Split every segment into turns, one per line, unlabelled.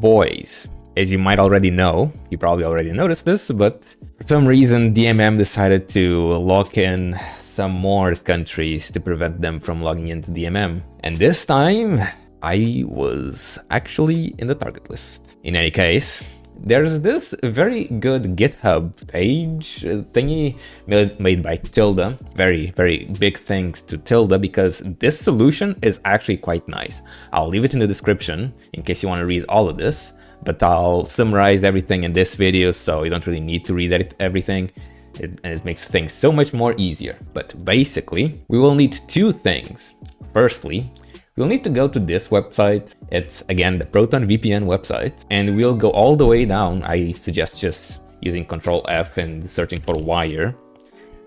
Boys, as you might already know, you probably already noticed this, but for some reason DMM decided to lock in some more countries to prevent them from logging into DMM. And this time, I was actually in the target list. In any case, there's this very good GitHub page uh, thingy made by Tilda. Very, very big thanks to Tilda because this solution is actually quite nice. I'll leave it in the description in case you want to read all of this, but I'll summarize everything in this video so you don't really need to read everything. It, it makes things so much more easier. But basically, we will need two things. Firstly, You'll need to go to this website. It's again the Proton VPN website and we'll go all the way down. I suggest just using Control F and searching for wire.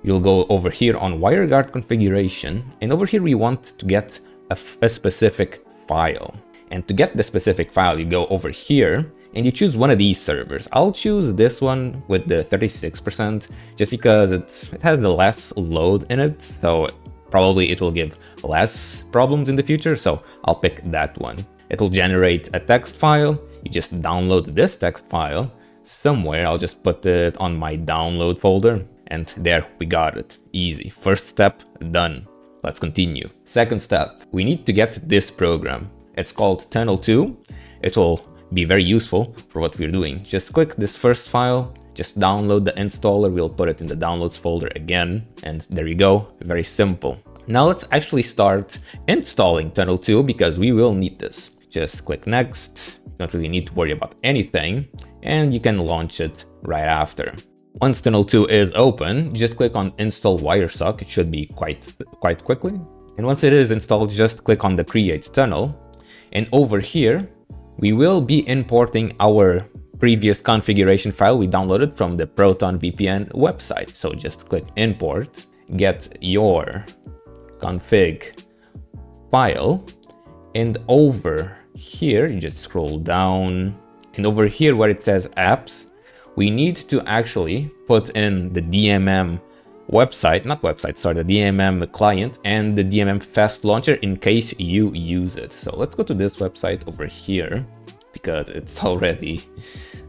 You'll go over here on WireGuard configuration and over here we want to get a, a specific file. And to get the specific file, you go over here and you choose one of these servers. I'll choose this one with the 36% just because it has the less load in it, so probably it will give less problems in the future, so I'll pick that one. It will generate a text file, you just download this text file somewhere, I'll just put it on my download folder, and there we got it. Easy. First step, done. Let's continue. Second step, we need to get this program. It's called TunnlTo. It will be very useful for what we're doing. Just click this first file, just download the installer, we'll put it in the downloads folder again, and there you go, very simple. Now let's actually start installing TunnlTo because we will need this. Just click next, don't really need to worry about anything, and you can launch it right after. Once TunnlTo is open, just click on install Wiresock, it should be quite, quite quickly. And once it is installed, just click on the create tunnel. And over here, we will be importing our previous configuration file we downloaded from the Proton VPN website. So just click import, get your config file, and over here, you just scroll down, and over here where it says apps, we need to actually put in the DMM website, not website, sorry, the DMM client and the DMM fast launcher in case you use it. So let's go to this website over here because it's already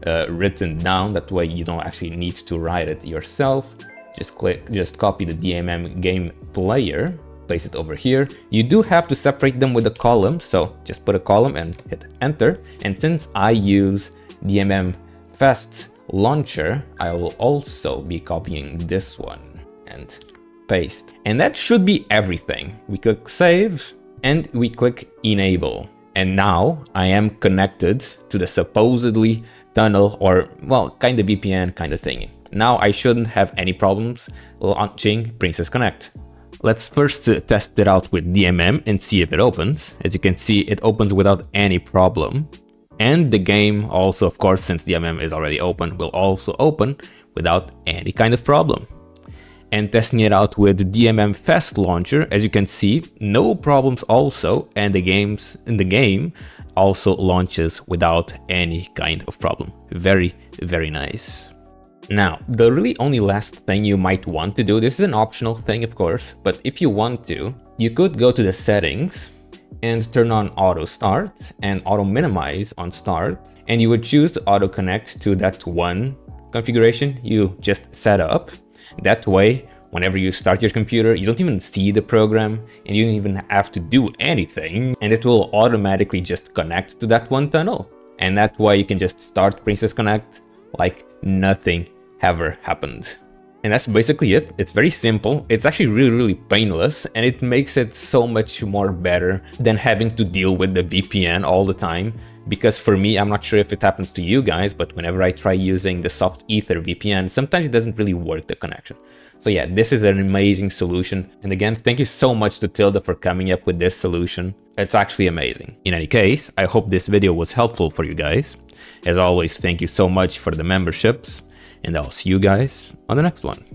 uh, written down. That way you don't actually need to write it yourself. Just click, just copy the DMM game player, place it over here. You do have to separate them with a column. So just put a column and hit enter. And since I use DMM fast launcher, I will also be copying this one and paste. And that should be everything. We click save and we click enable. And now I am connected to the supposedly tunnel or, well, kind of VPN kind of thing. Now I shouldn't have any problems launching Princess Connect. Let's first uh, test it out with DMM and see if it opens. As you can see, it opens without any problem. And the game also, of course, since DMM is already open, will also open without any kind of problem and testing it out with DMM Fast Launcher. As you can see, no problems also, and the games in the game also launches without any kind of problem. Very, very nice. Now, the really only last thing you might want to do, this is an optional thing of course, but if you want to, you could go to the settings and turn on auto start and auto minimize on start, and you would choose to auto connect to that one configuration you just set up that way, whenever you start your computer, you don't even see the program and you don't even have to do anything and it will automatically just connect to that one tunnel. And that way you can just start Princess Connect like nothing ever happened. And that's basically it. It's very simple. It's actually really, really painless and it makes it so much more better than having to deal with the VPN all the time because for me, I'm not sure if it happens to you guys, but whenever I try using the SoftEther VPN, sometimes it doesn't really work the connection. So yeah, this is an amazing solution. And again, thank you so much to Tilda for coming up with this solution. It's actually amazing. In any case, I hope this video was helpful for you guys. As always, thank you so much for the memberships, and I'll see you guys on the next one.